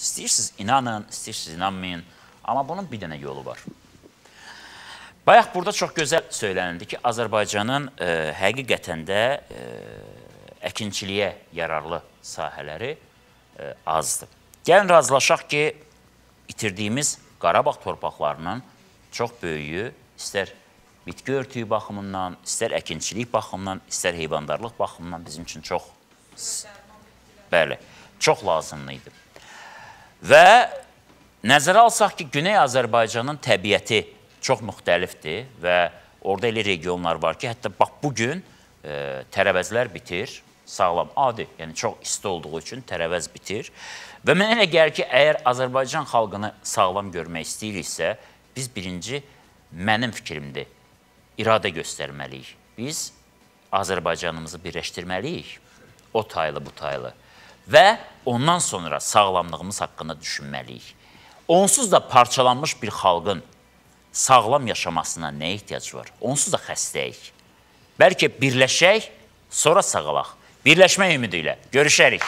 İstəyirsiniz inanın, istəyirsiniz inanmayın. Amma bunun bir dənə yolu var. Bayaq burada çox gözəl söylənildi ki, Azərbaycanın e, həqiqətən də e, əkinçiliyə yararlı sahələri e, azdır. Gəlin razılaşaq ki, itirdiyimiz Qarabağ torpaqlarının çox böyüyü istər bitki örtüyü baxımından, istər əkinçilik baxımından, istər heyvandarlıq baxımından bizim üçün çox bəli, çox lazımlı idi. Və nəzərə alsaq ki, Güney Azərbaycanın təbiəti çox müxtəlifdir və orada elə regionlar var ki, hətta bax bu gün e, tərəvəzlər bitir, sağlam, adi, yəni çox isti olduğu üçün tərəvəz bitir. Və mənə elə gəlir ki, əgər Azərbaycan xalqını sağlam görmək istəyiriksə, biz birinci, mənim fikrimdir, iradə göstərməliyik. Biz Azərbaycanımızı birləşdirməliyik, o taylı, bu taylı və ondan sonra sağlamlığımız haqqında düşünməliyik. Onsuz da parçalanmış bir xalqın sağlam yaşamasına nə ehtiyac var? Onsuz da xəstəyik. Bəlkə birləşək, sonra sağalaq. Birləşmək ümidi ilə görüşərik.